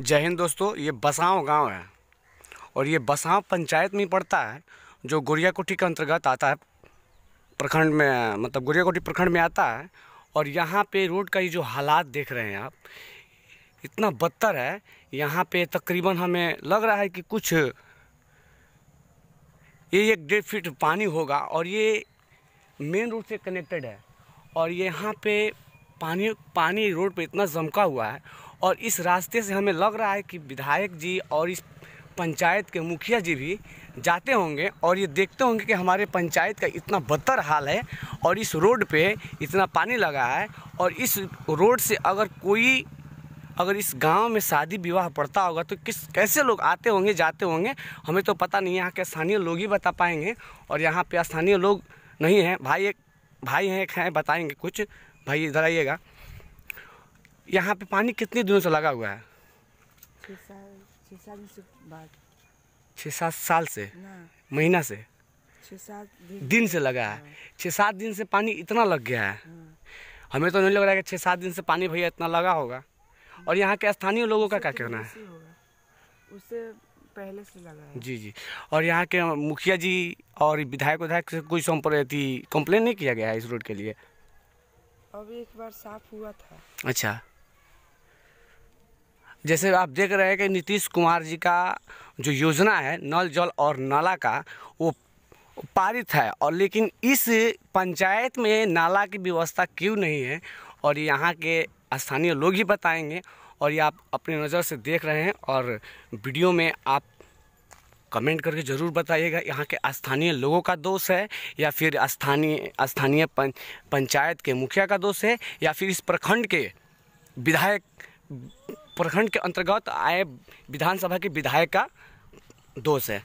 जय हिंद दोस्तों, ये बसाव गाँव है और ये बसाव पंचायत में पड़ता है, जो गुड़ियाकोठी के अंतर्गत आता है, प्रखंड में मतलब गुड़ियाकोठी प्रखंड में आता है और यहाँ पे रोड का ये जो हालात देख रहे हैं आप, इतना बदतर है, यहाँ पे तकरीबन हमें लग रहा है कि कुछ, ये एक डेढ़ फीट पानी होगा और ये मेन रोड से कनेक्टेड है और यहाँ पे पानी पानी रोड पे इतना जमका हुआ है और इस रास्ते से हमें लग रहा है कि विधायक जी और इस पंचायत के मुखिया जी भी जाते होंगे और ये देखते होंगे कि हमारे पंचायत का इतना बदतर हाल है और इस रोड पे इतना पानी लगा है और इस रोड से अगर कोई, अगर इस गाँव में शादी विवाह पड़ता होगा तो किस, कैसे लोग आते होंगे, जाते होंगे, हमें तो पता नहीं यहाँ के स्थानीय लोग ही बता पाएँगे और यहाँ पे स्थानीय लोग नहीं हैं। भाई एक, भाई हैं, एक हैं, बताएँगे कुछ। भाई इधर आइएगा। यहाँ पे पानी कितने दिनों से लगा हुआ है? छः सात साल से? ना। महीना से? छः सात दिन। दिन से लगा है? छः सात दिन से पानी इतना लग गया है? हाँ। हमें तो नहीं लग रहा है कि छः सात दिन से पानी भैया इतना लगा होगा। और यहाँ के स्थानीय लोगों का क्या तो कहना है? उससे पहले से लगा है। जी जी। और यहाँ के मुखिया जी और विधायक विधायक से कोई संप्रति कंप्लेन नहीं किया गया है इस रोड के लिए? अभी एक बार साफ़ हुआ था। अच्छा। जैसे आप देख रहे हैं कि नीतीश कुमार जी का जो योजना है नल जल और नाला का वो पारित है। और लेकिन इस पंचायत में नाला की व्यवस्था क्यों नहीं है? और यहाँ के स्थानीय लोग ही बताएँगे। और ये आप अपनी नज़र से देख रहे हैं और वीडियो में आप कमेंट करके ज़रूर बताइएगा यहाँ के स्थानीय लोगों का दोष है या फिर स्थानीय स्थानीय पं, पंचायत के मुखिया का दोष है या फिर इस प्रखंड के विधायक प्रखंड के अंतर्गत आए विधानसभा के विधायक का दोष है।